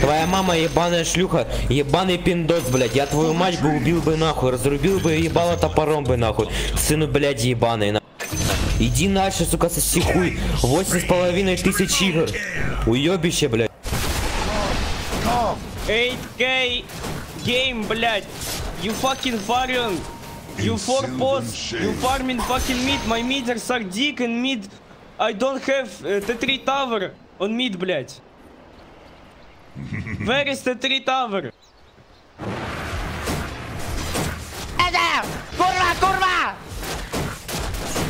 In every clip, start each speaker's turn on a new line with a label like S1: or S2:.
S1: Твоя мама ебаная шлюха, ебаный пиндос, блядь. Я твою мать бы убил бы нахуй, разрубил бы и ебало топором бы нахуй. Сыну, блядь, ебаный. на- Иди нахуй, сука, соси хуй. Восемь с половиной тысяч игр. Уебище, блядь.
S2: 8K game, блядь. You fucking farm. You four posts. You farming fucking meat. My meters are dick and mid. I don't have uh, T3 tower on mid, блядь. Where is T3 tower? Это! Курва, курва!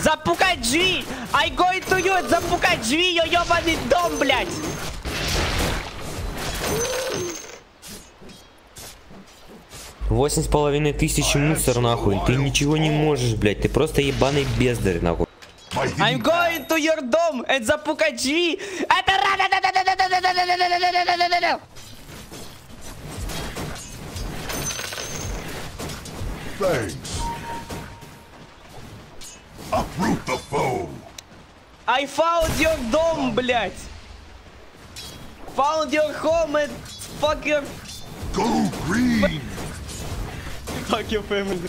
S2: Запукать G! I going to you! Запукать G, ее ебаный дом, блядь!
S1: Восемь с половиной тысяч мусор, нахуй. Ты ничего не можешь, блядь. Ты просто ебаный бездарь, нахуй.
S2: I'm going to your dome and запукать G! Это
S3: thanks. Uproot the foe.
S2: I found your dome, блядь! Found your home and fuck your
S3: Go green.
S2: fuck your family.